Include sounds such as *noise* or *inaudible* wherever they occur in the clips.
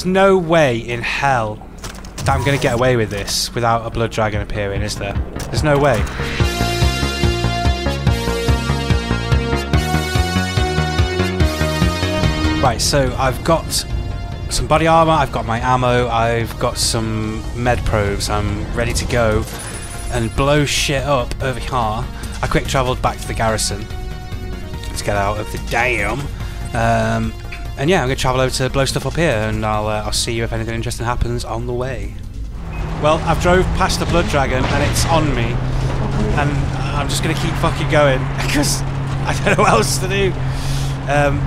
There's no way in hell that I'm going to get away with this without a blood dragon appearing, is there? There's no way. Right, so I've got some body armor, I've got my ammo, I've got some med probes, I'm ready to go and blow shit up over here. I quick travelled back to the garrison to get out of the dam. Um, and yeah, I'm going to travel over to blow stuff up here and I'll, uh, I'll see you if anything interesting happens on the way. Well, I've drove past the blood dragon and it's on me. And I'm just going to keep fucking going *laughs* because I don't know what else to do. Um,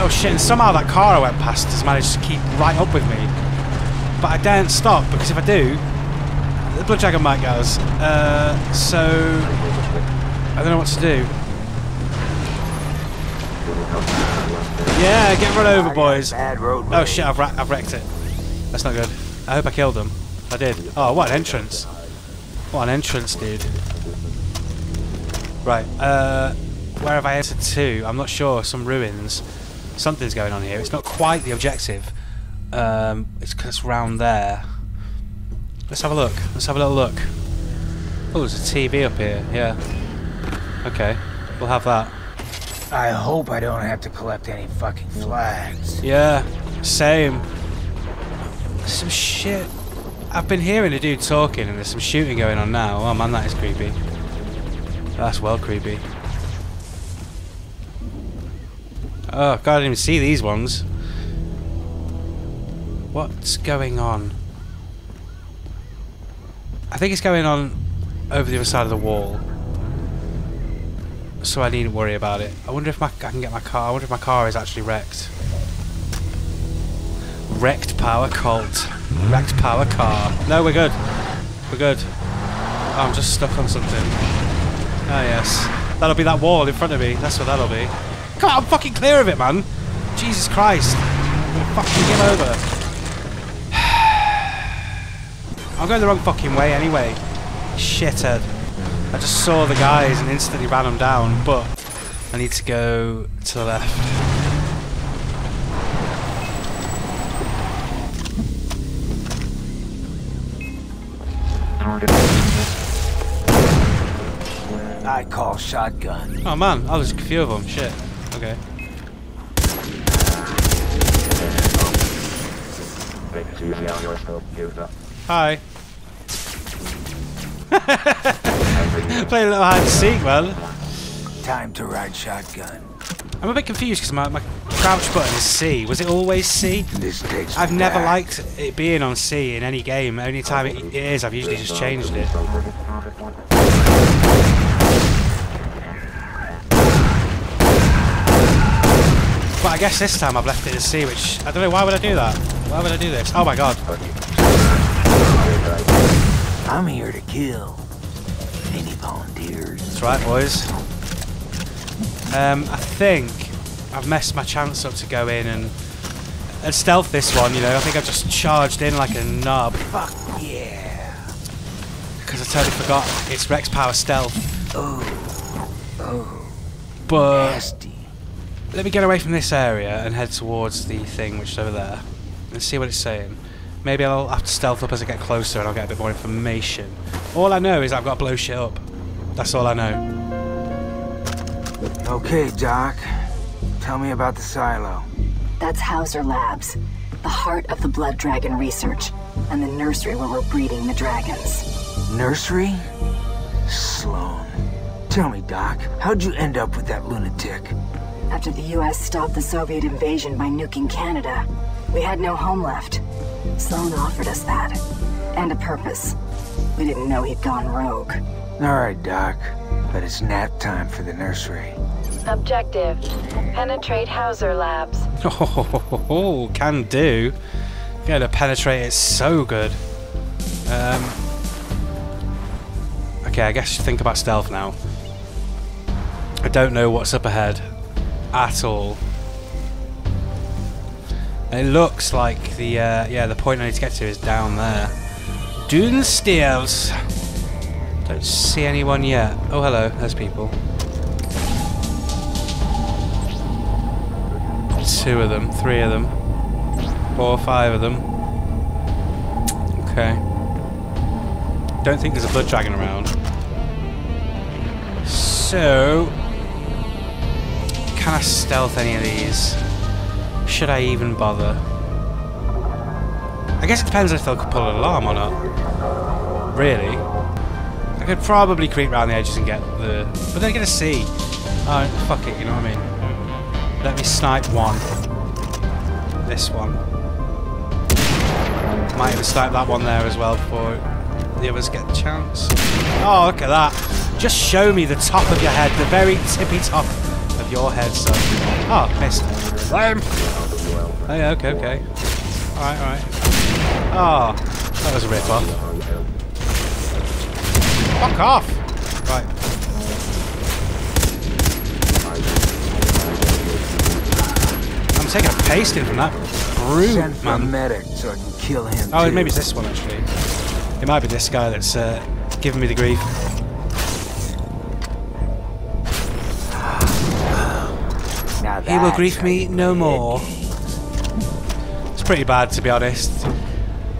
Oh shit, and somehow that car I went past has managed to keep right up with me. But I daren't stop, because if I do, the Blood Dragon might us. Uh, so, I don't know what to do. Yeah, get run over, boys. Oh shit, I've, I've wrecked it. That's not good. I hope I killed them. I did. Oh, what an entrance. What an entrance, dude. Right, uh, where have I entered to? I'm not sure. Some ruins something's going on here. It's not quite the objective. Um, it's it's round there. Let's have a look. Let's have a little look. Oh, there's a TV up here. Yeah. Okay, we'll have that. I hope I don't have to collect any fucking flags. Yeah, same. Some shit. I've been hearing a dude talking and there's some shooting going on now. Oh man, that is creepy. That's well creepy. Oh, God, I didn't even see these ones. What's going on? I think it's going on over the other side of the wall. So I needn't worry about it. I wonder if my, I can get my car. I wonder if my car is actually wrecked. Wrecked power Colt. Wrecked power car. No, we're good. We're good. Oh, I'm just stuck on something. Ah, yes. That'll be that wall in front of me. That's what that'll be. Come on, I'm fucking clear of it, man. Jesus Christ. I'm fucking give over. *sighs* I'm going the wrong fucking way anyway. Shithead. I just saw the guys and instantly ran them down, but I need to go to the left. I call shotgun. Oh man, oh there's a few of them, shit. Okay. Hi. *laughs* *laughs* Play a little hide and seek, well. Time to ride shotgun. I'm a bit confused because my, my crouch button is C. Was it always C? This takes I've never back. liked it being on C in any game. Any time it, it is, I've usually just changed it. But I guess this time I've left it as C, which I don't know. Why would I do that? Why would I do this? Oh my god. I'm here to kill. Volunteers? That's right, boys. Um, I think I've messed my chance up to go in and and stealth this one. You know, I think I've just charged in like a knob Fuck yeah. because I totally forgot it's Rex Power Stealth. Oh, oh, But nasty. let me get away from this area and head towards the thing which is over there and see what it's saying. Maybe I'll have to stealth up as I get closer and I'll get a bit more information. All I know is I've got to blow shit up. That's all I know. Okay, Doc. Tell me about the silo. That's Hauser Labs, the heart of the Blood Dragon research, and the nursery where we're breeding the dragons. Nursery? Sloan. Tell me, Doc, how'd you end up with that lunatic? After the US stopped the Soviet invasion by nuking Canada, we had no home left. Sloan offered us that. And a purpose. We didn't know he'd gone rogue. Alright, Doc. But it's nap time for the nursery. Objective. Penetrate Hauser Labs. *laughs* Oh, can do. Gonna penetrate it so good. Um, okay, I guess you think about stealth now. I don't know what's up ahead at all. It looks like the uh, yeah the point I need to get to is down there. Downstairs. Don't see anyone yet. Oh hello, there's people. Two of them, three of them. Four or five of them. Okay. Don't think there's a blood dragon around. So, can I stealth any of these? Should I even bother? I guess it depends if they'll pull an alarm or not. Really? Could probably creep around the edges and get the... But they're going to see. Oh, fuck it, you know what I mean? Let me snipe one. This one. Might even snipe that one there as well before the others get the chance. Oh, look at that. Just show me the top of your head, the very tippy top of your head, son. Oh, missed. Flame! Oh, yeah, okay, okay. Alright, alright. Oh, that was a rip-off. Fuck off! Right. I'm taking a pasting from that brute, Send for a man. medic so I can kill him Oh, too. maybe it's this one actually. It might be this guy that's uh, giving me the grief. He will grief me no more. It's pretty bad to be honest.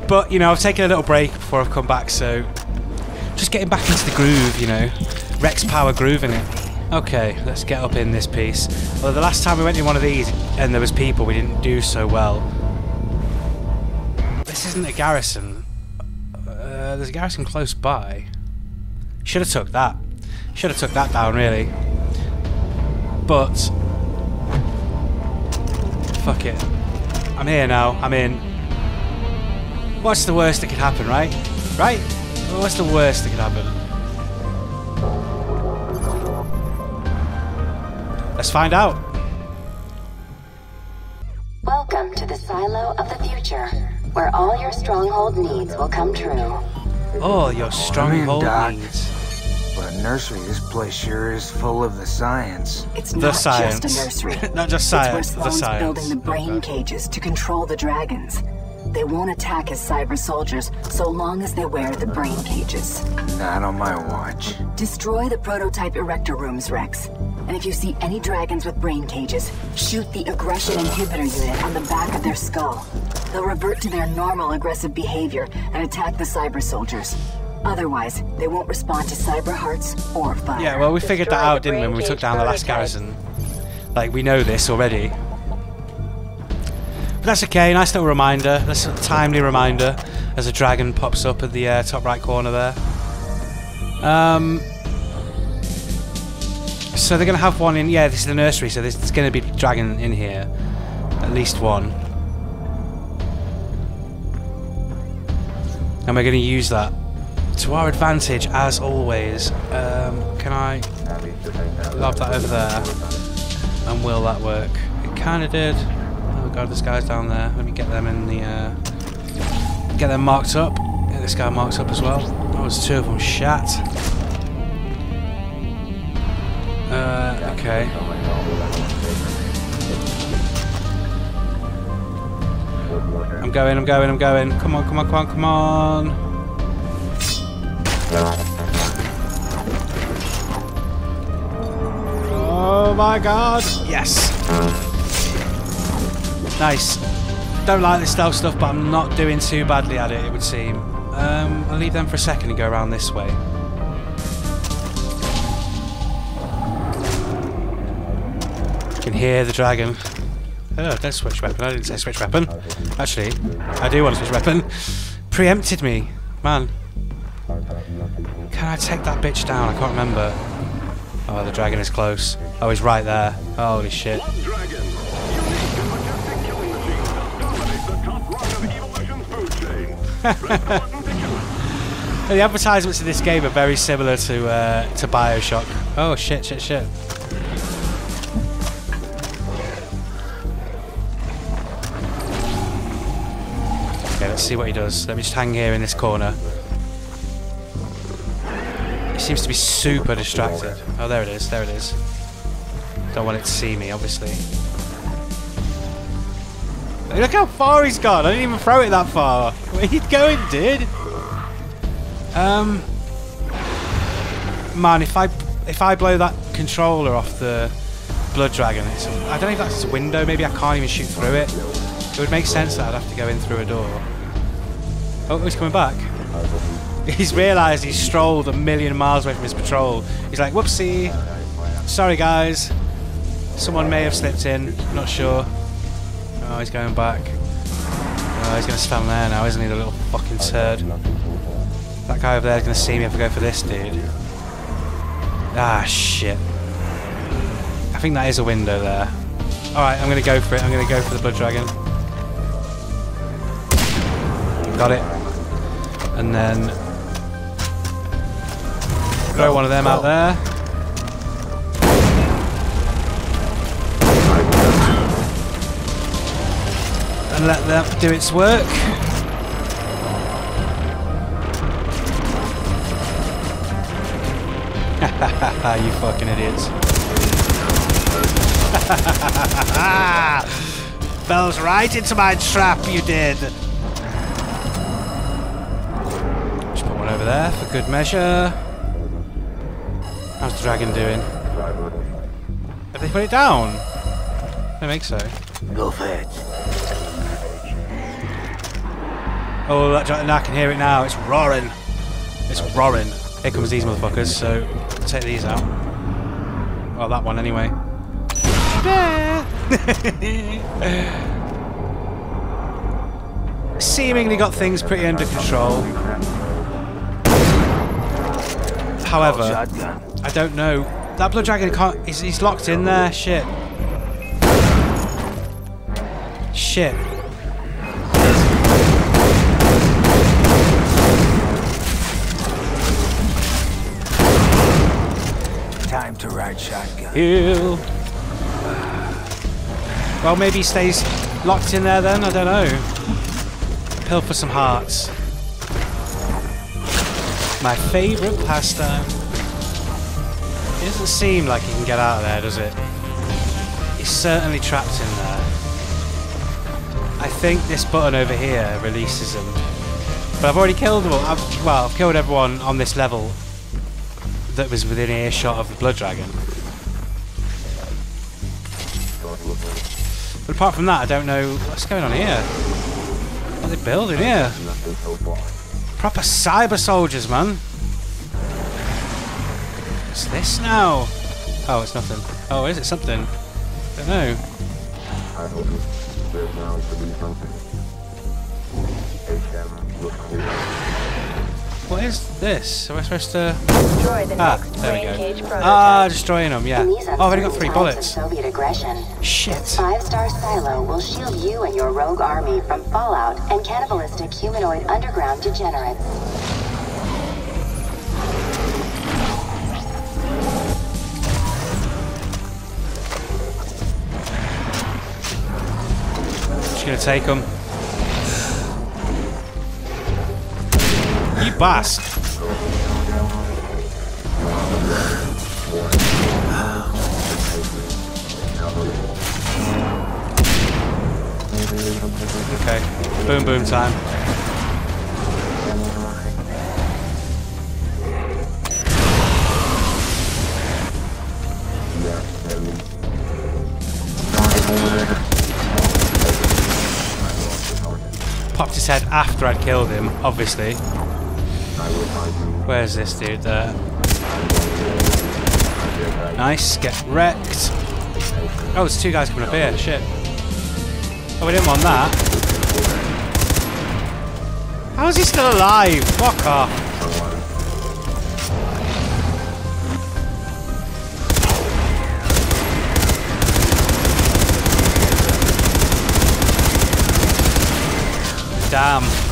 But, you know, I've taken a little break before I've come back, so just getting back into the groove, you know. Rex Power grooving it. Okay, let's get up in this piece. Well, the last time we went in one of these and there was people, we didn't do so well. This isn't a garrison. Uh, there's a garrison close by. Should have took that. Should have took that down, really. But Fuck it. I'm here now. I'm in. What's the worst that could happen, right? Right? What's the worst that could happen? Let's find out. Welcome to the silo of the future, where all your stronghold needs will come true. Oh, your stronghold Doc. needs. What a nursery this place sure is full of the science. It's The not science. just a nursery. *laughs* Not just science, It's the where Sloan's science. building the brain Okay. cages to control the dragons. They won't attack as cyber soldiers so long as they wear the brain cages. Not on my watch. Destroy the prototype erector rooms, Rex. And if you see any dragons with brain cages, shoot the aggression inhibitor unit on the back of their skull. They'll revert to their normal aggressive behavior and attack the cyber soldiers. Otherwise, they won't respond to cyber hearts or fire. Yeah, well, we figured that out, didn't we, when we took cage down the last garrison? Like, we know this already. That's okay, nice little reminder. That's a timely reminder as a dragon pops up at the uh, top right corner there. Um, so they're going to have one in. Yeah, this is the nursery, so there's going to be dragon in here. At least one. And we're going to use that to our advantage as always. Um, can I lob that over there? And will that work? It kind of did. God, this guy's down there. Let me get them in the. Uh, get them marked up. Get this guy marked up as well. Oh, there's two of them. Shat. Uh, okay. I'm going, I'm going, I'm going. Come on, come on, come on, come on. Oh my god! Yes! Nice. Don't like this stealth stuff, but I'm not doing too badly at it, it would seem. Um, I'll leave them for a second and go around this way. can hear the dragon. Oh, don't switch weapon. I didn't say switch weapon. Actually, I do want to switch weapon. Preempted me. Man. Can I take that bitch down? I can't remember. Oh, the dragon is close. Oh, he's right there. Holy shit. The button to kill it. The advertisements in this game are very similar to uh, to Bioshock. Oh shit, shit, shit. Okay, let's see what he does. Let me just hang here in this corner. He seems to be super distracted. Oh, there it is, there it is. Don't want it to see me, obviously. Look how far he's gone. I didn't even throw it that far. Where you going, dude? Um, man, if I if I blow that controller off the blood dragon, it's, I don't know if that's a window. Maybe I can't even shoot through it. It would make sense that I'd have to go in through a door. Oh, he's coming back. He's realised he's strolled a million miles away from his patrol. He's like, whoopsie. Sorry, guys. Someone may have slipped in. Not sure. Oh, he's going back. Oh, he's going to stand there now, isn't he, the little fucking turd? That guy over there is going to see me if I go for this dude. Ah, shit. I think that is a window there. Alright, I'm going to go for it. I'm going to go for the Blood Dragon. Got it. And then... Throw one of them out there. And let that do its work. *laughs* you fucking idiots. *laughs* Fell's right into my trap, you did. Just put one over there for good measure. How's the dragon doing? Have they put it down? I don't think so. Go fetch. Oh, that dra- I can hear it now. It's roaring. It's roaring. Here comes these motherfuckers, so take these out. Well, that one anyway. *laughs* Seemingly got things pretty under control. However, I don't know. That blood dragon can't. He's, he's locked in there. Shit. Shit. Time to ride shotgun. Heal. Well, maybe he stays locked in there then. I don't know. Pill for some hearts. My favourite pastime. It doesn't seem like he can get out of there, does it? He's certainly trapped in there. I think this button over here releases him. But I've already killed them all. I've, well, I've killed everyone on this level that was within earshot of the Blood Dragon. But apart from that, I don't know what's going on here. What are they building here? Proper cyber soldiers, man. What's this now? Oh, it's nothing. Oh, is it something? I don't know. What is this? Am I supposed to... Destroy the Ah, next there we go. cage prototype. Ah, destroying them, yeah. Oh, I've only got three bullets. Soviet aggression. Shit. This five-star silo will shield you and your rogue army from fallout and cannibalistic humanoid underground degenerates. Just gonna take them. Bastard. Okay. Boom boom time. Popped his head after I'd killed him, obviously. Where's this dude there? Nice, get wrecked. Oh, there's two guys coming up here, shit. Oh, we didn't want that. How is he still alive? Fuck off. Damn.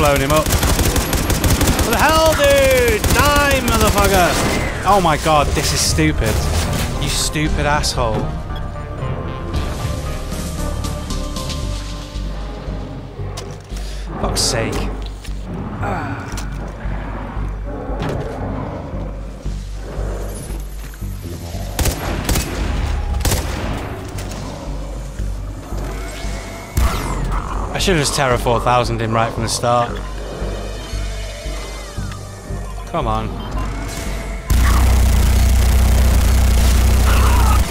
Blown him up. What the hell, dude? Die, motherfucker! Oh my god, this is stupid. You stupid asshole. Fuck's sake. Should have just Terror 4000 him right from the start. Come on.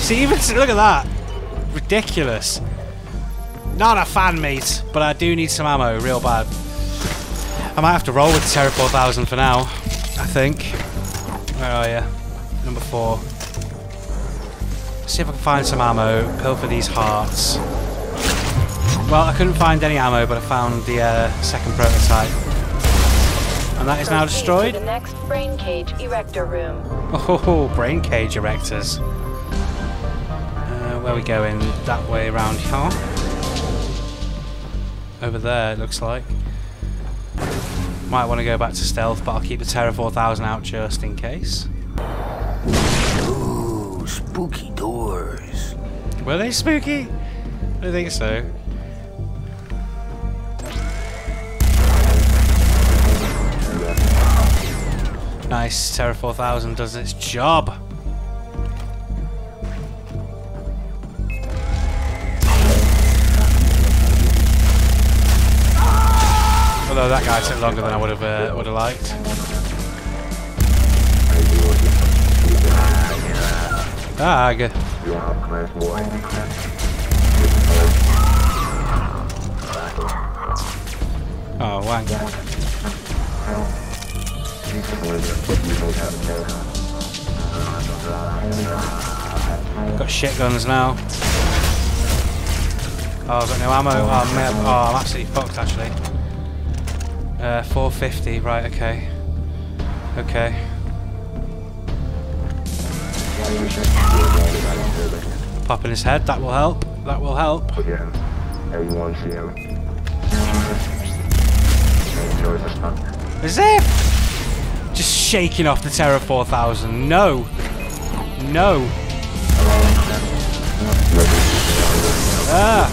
See, even look at that. Ridiculous. Not a fan, mate, but I do need some ammo real bad. I might have to roll with the Terror 4000 for now. I think. Where are you? Number four. See if I can find some ammo. Pilfer these hearts. Well, I couldn't find any ammo, but I found the uh, second prototype. And that is now destroyed. The next brain cage erector room. Oh, *laughs* brain cage erectors. Uh, where are we going? That way around here. Over there, it looks like. Might want to go back to stealth, but I'll keep the Terror 4000 out just in case. Ooh, spooky doors. Were they spooky? I don't think so. Nice, Terror 4000 does its job. Although that guy took longer than I would have uh, would have liked. Dag. Oh, wank. Got shit guns now. Oh, I've got no ammo. Oh, man. Oh, I'm absolutely fucked actually. Uh, 450. Right. Okay. Okay. Pop in his head. That will help. That will help. Again, everyone see him. Is it? Shaking off the Terror 4000. No. No. Ah.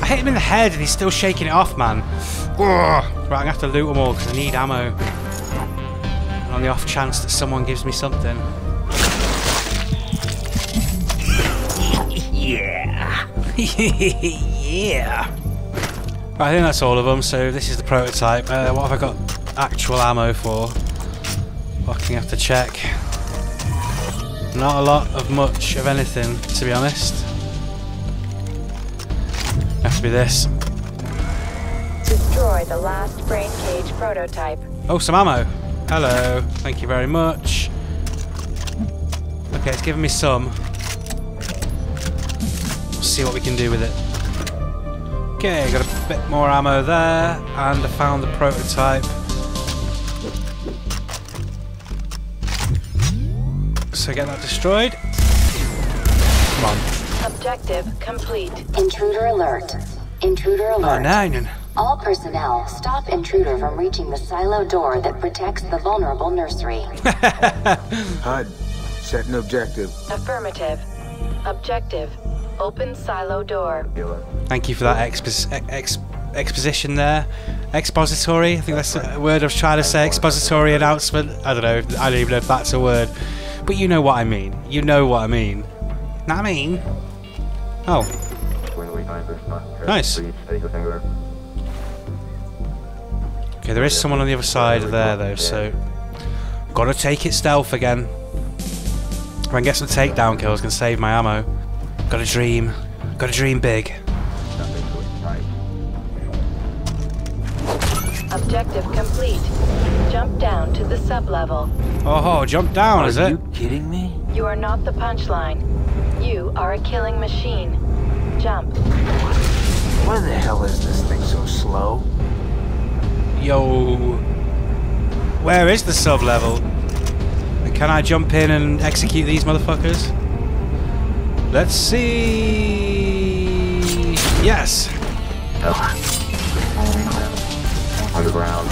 I hit him in the head and he's still shaking it off, man. Right, I'm gonna have to loot them all because I need ammo. And on the off chance that someone gives me something. *laughs* yeah. *laughs* yeah. Right, I think that's all of them. So this is the prototype. Uh, what have I got actual ammo for? Fucking have to check. Not a lot of much of anything, to be honest. Have to be this. Destroy the last brain cage prototype. Oh, some ammo. Hello. Thank you very much. Okay, it's giving me some. Let's see what we can do with it. Okay, got a bit more ammo there, and I found the prototype. So get that destroyed. Come on. Objective complete. Intruder alert. Intruder Oh, alert. nine. All personnel, stop intruder from reaching the silo door that protects the vulnerable nursery. *laughs* HUD, set an objective. Affirmative. Objective. Open silo door. Thank you for that expos- ex- exposition there. Expository, I think that's a word I was trying to say. Expository announcement. I don't know. I don't even know if that's a word. But you know what I mean. You know what I mean. Know I mean? Oh, Nice. Okay. There is someone on the other side there, though, so. Gotta take it stealth again. If I can get some takedown kills, can save my ammo. Gotta dream. Gotta dream big. Objective complete. Jump down to the sublevel. Oh, jump down, Are is it? Are you kidding me? You are not the punchline. You are a killing machine. Jump. Why the hell is this thing so slow? Yo. Where is the sub level? And Can I jump in and execute these motherfuckers? Let's see. Yes. Underground.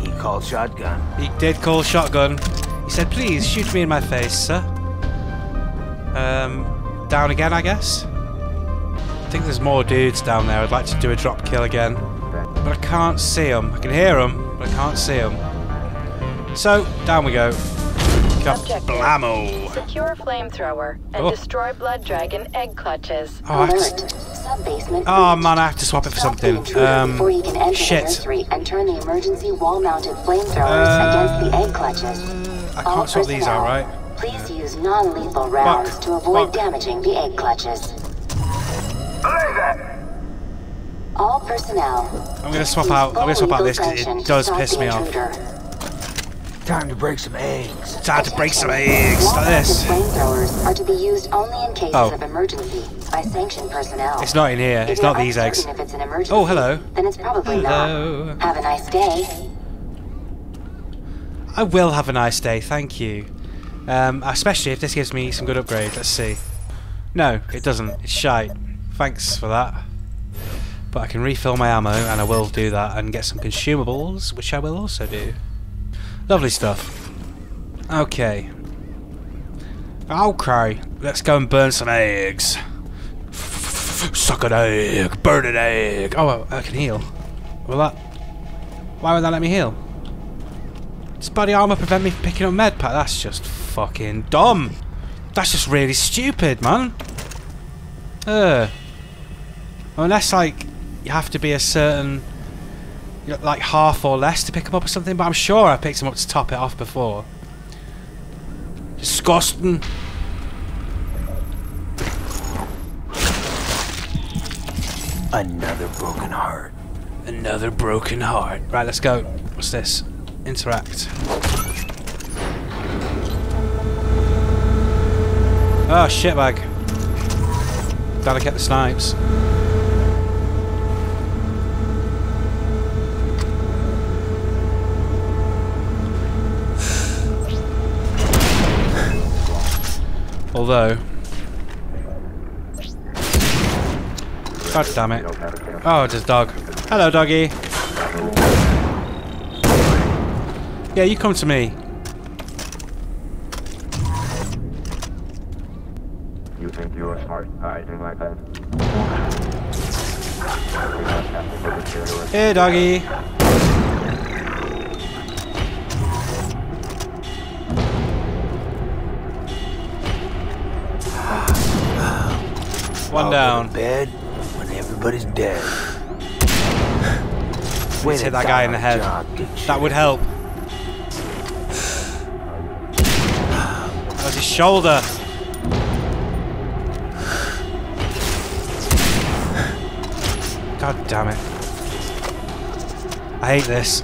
He called shotgun. He did call shotgun. He said, "Please shoot me in my face, sir." Um, down again, I guess. I think there's more dudes down there. I'd like to do a drop kill again, but I can't see them. I can hear them, but I can't see them. So down we go. Objective. Blammo! Secure flamethrower and Oh. destroy blood dragon egg clutches. Oh, I to, oh man, I have to swap it for Stop something. intruder before you Um, can enter shit. nursery and turn the emergency wall-mounted flamethrowers against the egg clutches. I can't sort these out, right? Please use non-lethal rounds Fuck. to avoid Fuck. damaging the egg clutches. All personnel. I'm gonna swap out. I'm gonna swap out this because it does piss me off. Time to break some eggs. Time to break some eggs like this. flamethrowers are to be used only in cases Oh. of emergency by sanctioned personnel. It's not in here. If It's not these eggs. If it's an emergency, Oh, hello. Then it's probably Hello. not. Have a nice day. I will have a nice day, thank you. Um, especially if this gives me some good upgrade. Let's see. No, it doesn't. It's shite. Thanks for that. But I can refill my ammo, and I will do that, and get some consumables, which I will also do. Lovely stuff. Okay. Okay, let's go and burn some eggs. Suck an egg, burn an egg. Oh, I can heal. Will that? Why would that let me heal? Does body armor prevent me from picking up med pack? That's just fucking dumb. That's just really stupid, man. Uh. Unless like you have to be a certain you know, like half or less to pick him up or something, but I'm sure I picked him up to top it off before. Disgusting. Another broken heart. Another broken heart. Right, let's go. What's this? Interact. Oh, shitbag. Gotta get the snipes. Although... God damn it. Oh, it's his dog. Hello, doggy. Yeah, you come to me. You think you're smart hiding like that? Hey, doggy. One I'll down. Bed when everybody's dead. *laughs* Please hit that guy in the head. That would help. That was his shoulder. God damn it. I hate this.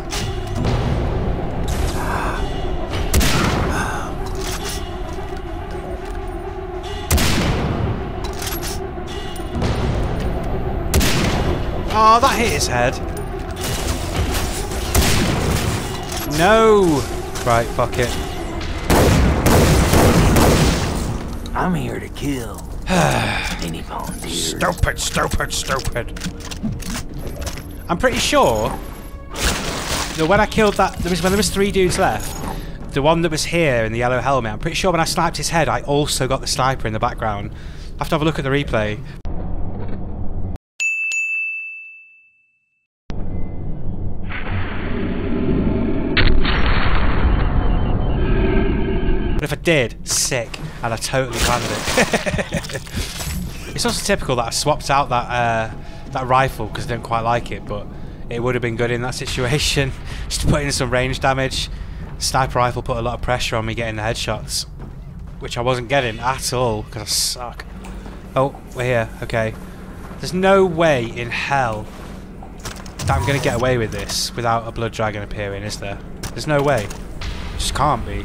Oh, that hit his head. No! Right, fuck it. I'm here to kill. *sighs* Any volunteers? Stupid, stupid, stupid. I'm pretty sure that when I killed that, there was when there was three dudes left. The one that was here in the yellow helmet. I'm pretty sure when I sniped his head, I also got the sniper in the background. I have to have a look at the replay. Did, sick, and I totally planned it. *laughs* it's also typical that I swapped out that uh, that rifle because I didn't quite like it, but it would have been good in that situation. *laughs* Just put in some range damage. Sniper rifle put a lot of pressure on me getting the headshots, which I wasn't getting at all because I suck. Oh, we're here. Okay. There's no way in hell that I'm going to get away with this without a blood dragon appearing, is there? There's no way. Just can't be.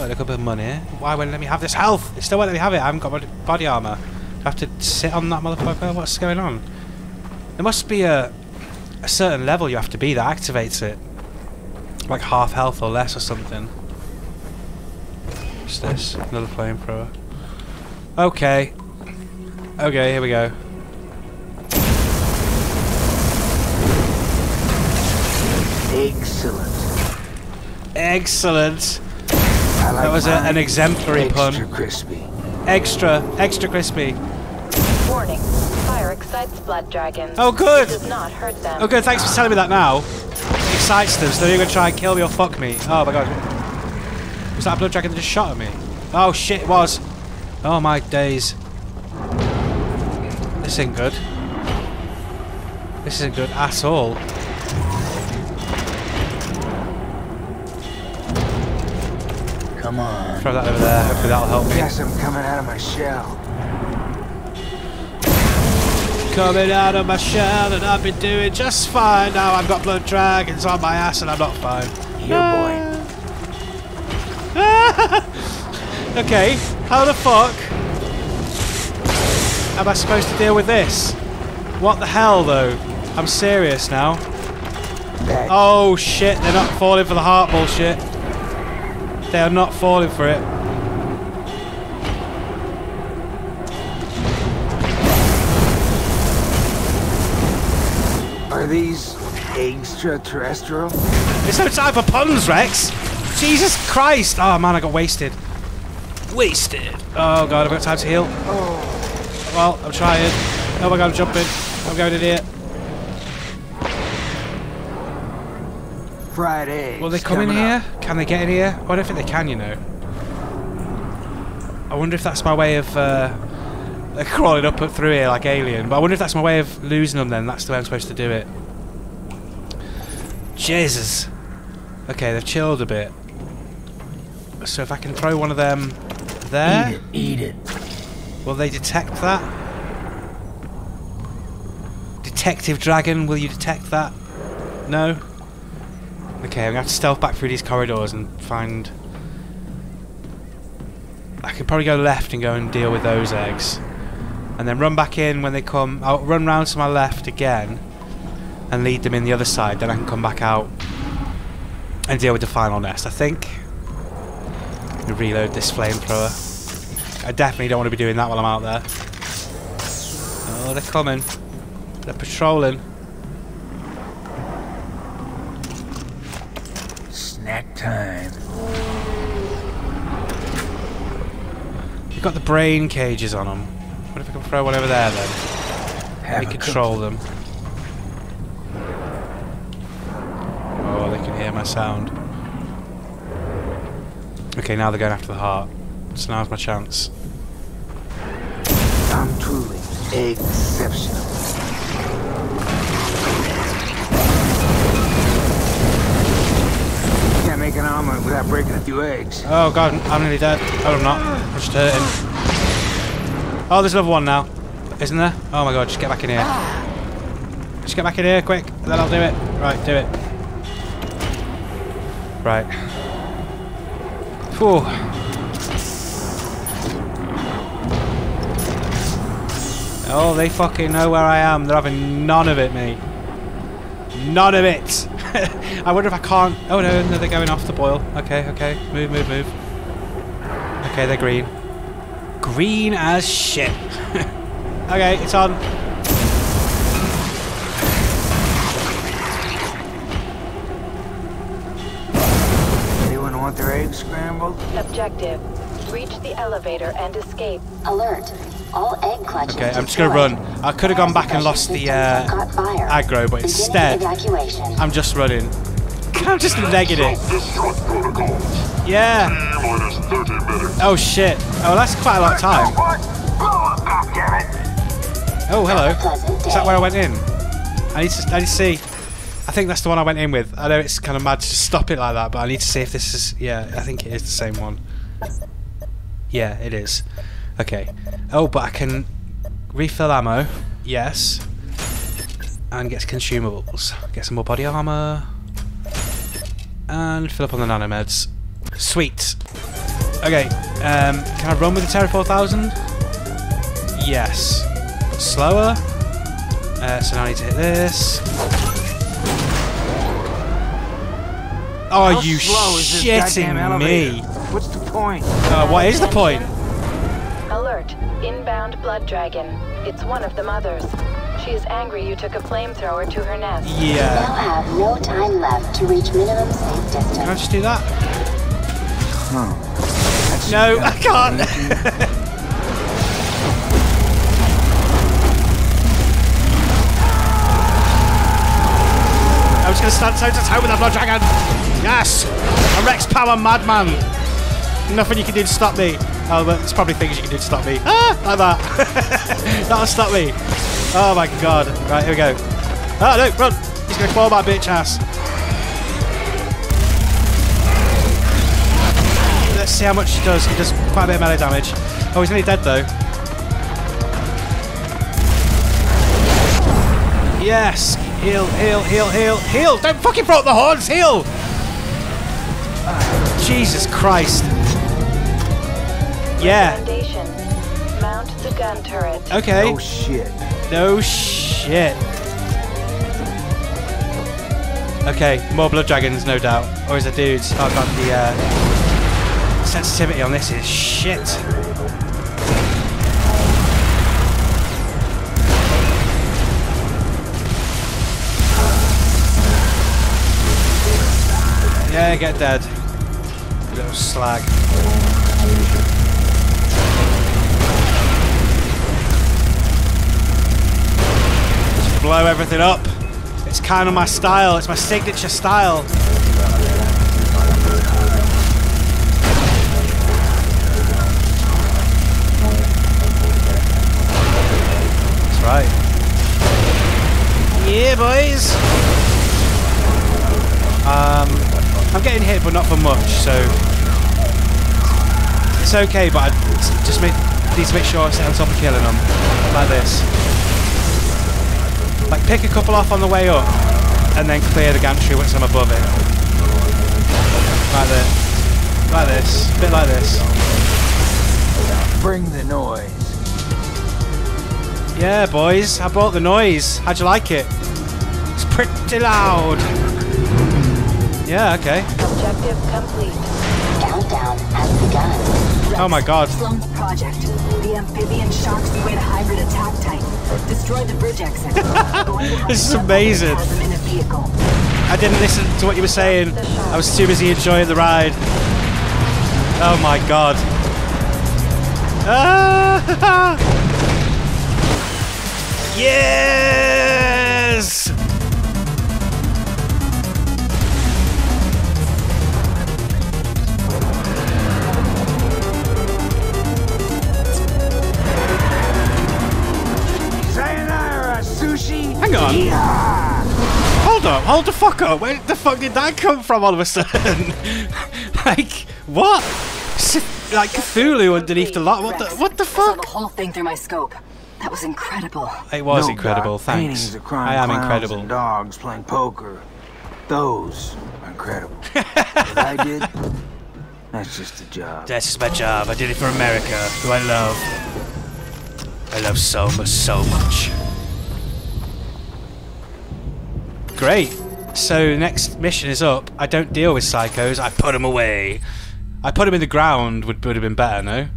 Oh, look up of money. Why won't it let me have this health? It still won't let me have it. I haven't got my body armor. Do I have to sit on that motherfucker? What's going on? There must be a a certain level you have to be that activates it. Like half health or less or something. What's this? Another flamethrower. Okay. Okay, here we go. Excellent. Excellent. I like That was a, an exemplary extra pun. crispy. Extra, extra crispy. Warning. Fire excites blood dragons. Oh, good. It does not hurt them. Oh, good. Thanks for telling me that now. It excites them, so they're going to try and kill me or fuck me. Oh, my God. Was that a blood dragon that just shot at me? Oh, shit, it was. Oh, my days. This ain't good. This isn't good at all. Come on. Throw that over there. Hopefully that'll help me. Guess I'm coming out of my shell. Coming out of my shell and I've been doing just fine. Now I've got blood dragons on my ass and I'm not fine. Yeah, boy. *laughs* Okay, how the fuck am I supposed to deal with this? What the hell though? I'm serious now. Oh shit, they're not falling for the heart bullshit. They are not falling for it. Are these extraterrestrial? It's no time for puns, Rex! Jesus Christ! Oh man, I got wasted. Wasted. Oh god, I've got time to heal. Well, I'm trying. Oh my god, I'm jumping. I'm going in here. Fried eggs. Will they come in here? up. Can they get in here? I don't think they can, you know. I wonder if that's my way of uh, uh, *laughs* crawling up through here like Alien. But I wonder if that's my way of losing them then. That's the way I'm supposed to do it. Jesus. Okay, they've chilled a bit. So if I can throw one of them there, Eat it. Eat it. will they detect that? Detective Dragon, will you detect that? No? Okay, I'm gonna have to stealth back through these corridors and find. I could probably go left and go and deal with those eggs, and then run back in when they come. I'll run round to my left again, and lead them in the other side. Then I can come back out and deal with the final nest. I think. Reload this flamethrower. I definitely don't want to be doing that while I'm out there. Oh, they're coming. They're patrolling. Time. You've got the brain cages on them. What if I can throw one over there then? Have a control them. Oh, they can hear my sound. Okay, now they're going after the heart. So now's my chance. I'm truly exceptional. Eggs. Oh god, I'm nearly dead. Oh, I'm not. I'm just hurting. Oh, there's another one now. Isn't there? Oh my god, just get back in here. Just get back in here, quick. Then I'll do it. Right, do it. Right. Whew. Oh, they fucking know where I am. They're having none of it, mate. None of it. *laughs* I wonder if I can't. Oh no, no, they're going off the boil. Okay, okay. Move, move, move. Okay, they're green. Green as shit. *laughs* okay, it's on. Anyone want their eggs scrambled? Objective. Reach the elevator and escape. Alert. All egg clutches Okay, I'm just gonna run. I could have gone back and lost the uh, aggro, but instead, evacuation. I'm just running. *laughs* I'm just legging it. Yeah. T minus 30 minutes. Oh shit. Oh, that's quite a lot of time. What? Blow up, goddammit! Oh, hello. Is that where I went in? I need to. I need to see. I think that's the one I went in with. I know it's kind of mad to stop it like that, but I need to see if this is. Yeah, I think it is the same one. Yeah, it is. Okay. Oh, but I can refill ammo. Yes. And get consumables. Get some more body armor. And fill up on the nanomeds. Sweet. Okay. Um, can I run with the Terror 4000? Yes. Slower. Uh, so now I need to hit this. Oh, are How you slow is this shitting me? What's the point? Uh, what is the point? alert. Inbound blood dragon. It's one of the mothers. She is angry you took a flamethrower to her nest. Yeah. You now have no time left to reach minimum safe distance. Can I just do that? Huh. No, I can't. *laughs* I was going to stand toe to toe with that blood dragon. Yes, a Rex Power Madman. Nothing you can do to stop me. Oh, but there's probably things you can do to stop me. Ah, like that. *laughs* That'll stop me. Oh my god. Right, here we go. Oh, no, run. He's to claw my bitch ass. Let's see how much he does. He does quite a bit of melee damage. Oh, he's nearly dead though. Yes! Heal, heal, heal, heal, heal! Don't fucking throw up the horns! Heal! Ah, Jesus Christ. Yeah. Foundation. Mount the gun turret. Okay. Oh shit. No shit. Okay, more blood dragons, no doubt. Or is it dudes? Oh god, the uh, sensitivity on this is shit. Yeah, get dead. You little slag. Blow everything up. It's kind of my style. It's my signature style. That's right. Yeah, boys. Um, I'm getting hit, but not for much, so it's okay. But I just make, need to make sure I stay on top of killing them like this. Like pick a couple off on the way up, and then clear the gantry once I'm above it. Like this, like this, a bit like this. Bring the noise. Yeah, boys, I brought the noise. How'd you like it? It's pretty loud. Yeah, okay. Objective complete. Countdown has begun. Oh my god. Project. The amphibian shark squid hybrid attack type. Destroy the bridge exit. *laughs* This is amazing. has him in a vehicle. I didn't listen to what you were saying. I was too busy enjoying the ride. Oh my god. Ah! *laughs* yes! Hang on. Hold up, hold the fuck up. Where the fuck did that come from all of a sudden? *laughs* like, what? Like Cthulhu underneath the lot. What the, what the I saw fuck? the whole thing through my scope. That was incredible. It was No, incredible, Doc, thanks. Paintings of crime I am incredible. And dogs playing poker. Those are incredible. *laughs* what I did, that's just a job. That's just my job. I did it for America, who I love. I love so much, so much. Great. So next mission is up. I don't deal with psychos. I put them away. I put them in the ground would would have been better, no?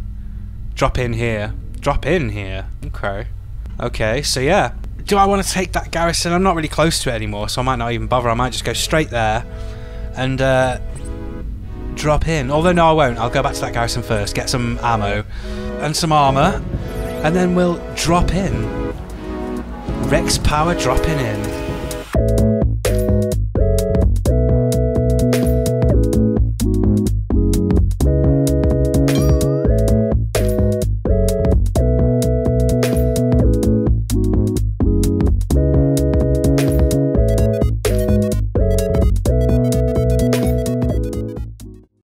Drop in here. Drop in here. Okay. Okay. So yeah. Do I want to take that garrison? I'm not really close to it anymore, so I might not even bother. I might just go straight there, and uh, drop in. Although no, I won't. I'll go back to that garrison first, get some ammo and some armor, and then we'll drop in. Rex Power dropping in.